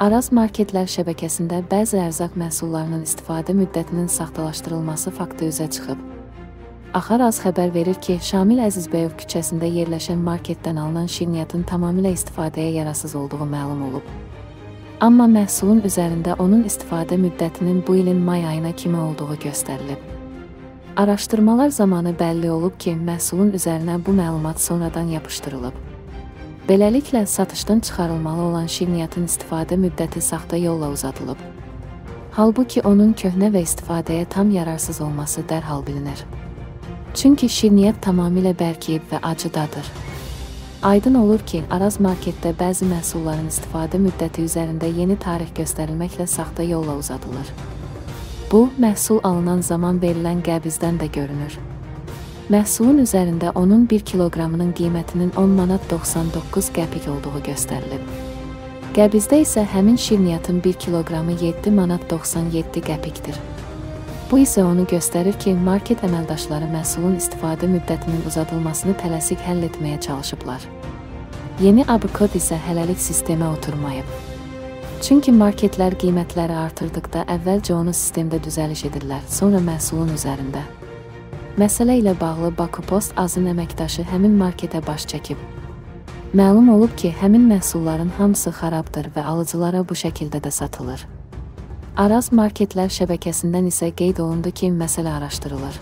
Araz marketlər şəbəkəsində bəzi ərzaq məhsullarının istifadə müddətinin saxtalaşdırılması faktı üzə çıxıb. Axaraz xəbər verir ki, Şamil Əzizbəyov küçəsində yerləşən marketdən alınan şirniyyatın tamamilə istifadəyə yarasız olduğu məlum olub. Amma məhsulun üzərində onun istifadə müddətinin bu ilin may ayına kimi olduğu göstərilib. Araşdırmalar zamanı bəlli olub ki, məhsulun üzərinə bu məlumat sonradan yapışdırılıb. Beləliklə, satışdan çıxarılmalı olan şirniyyatın istifadə müddəti saxta yolla uzadılıb. Halbuki onun köhnə və istifadəyə tam yararsız olması dərhal bilinir. Çünki şirniyyat tamamilə bərkiyib və acıdadır. Aydın olur ki, Araz marketdə bəzi məhsulların istifadə müddəti üzərində yeni tarix göstərilməklə saxta yolla uzadılır. Bu, məhsul alınan zaman verilən qəbizdən də görünür. Məhsulun üzərində onun 1 kiloqramının qiymətinin 10 manat 99 qəpik olduğu göstərilib. Qəbizdə isə həmin şirniyyatın 1 kiloqramı 7 manat 97 qəpikdir. Bu isə onu göstərir ki, market əməldaşları məhsulun istifadə müddətinin uzadılmasını tələsik həll etməyə çalışıblar. Yeni AB-kod isə hələlik sistemə oturmayıb. Çünki marketlər qiymətləri artırdıqda əvvəlcə onu sistemdə düzəliş edirlər, sonra məhsulun üzərində. Məsələ ilə bağlı Bakı Post azın əməkdaşı həmin marketə baş çəkib. Məlum olub ki, həmin məhsulların hamısı xarabdır və alıcılara bu şəkildə də satılır. Araz marketlər şəbəkəsindən isə qeyd olundu ki, məsələ araşdırılır.